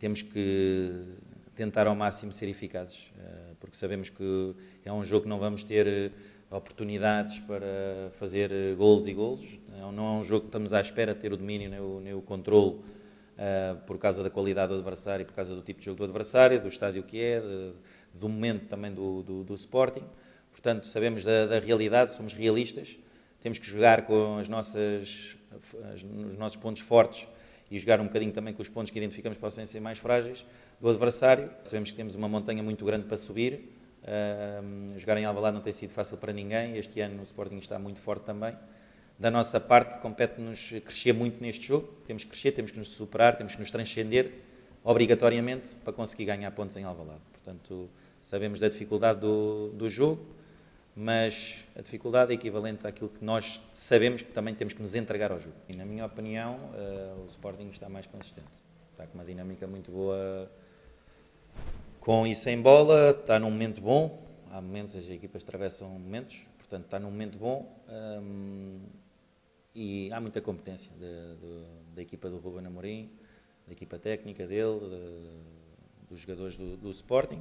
temos que tentar ao máximo ser eficazes, uh, porque sabemos que é um jogo que não vamos ter eh, oportunidades para fazer gols e gols. Não é um jogo que estamos à espera de ter o domínio nem o, nem o controle por causa da qualidade do adversário, por causa do tipo de jogo do adversário, do estádio que é, do momento também do, do, do Sporting. Portanto, sabemos da, da, realidade, somos realistas, temos que jogar com as nossas, as, os nossos pontos fortes e jogar um bocadinho também com os pontos que identificamos que possam ser mais frágeis do adversário. Sabemos que temos uma montanha muito grande para subir. Uh, jogar em Alvalade não tem sido fácil para ninguém. Este ano o Sporting está muito forte também. Da nossa parte, compete-nos crescer muito neste jogo. Temos que crescer, temos que nos superar, temos que nos transcender obrigatoriamente para conseguir ganhar pontos em Alvalade. Portanto, sabemos da dificuldade do, do jogo mas a dificuldade é equivalente àquilo que nós sabemos que também temos que nos entregar ao jogo. E, na minha opinião, uh, o Sporting está mais consistente. Está com uma dinâmica muito boa com e sem bola, está num momento bom. Há momentos, as equipas atravessam momentos, portanto, está num momento bom. Um, e há muita competência de, de, da equipa do Ruben Amorim, da equipa técnica dele, de, dos jogadores do, do Sporting.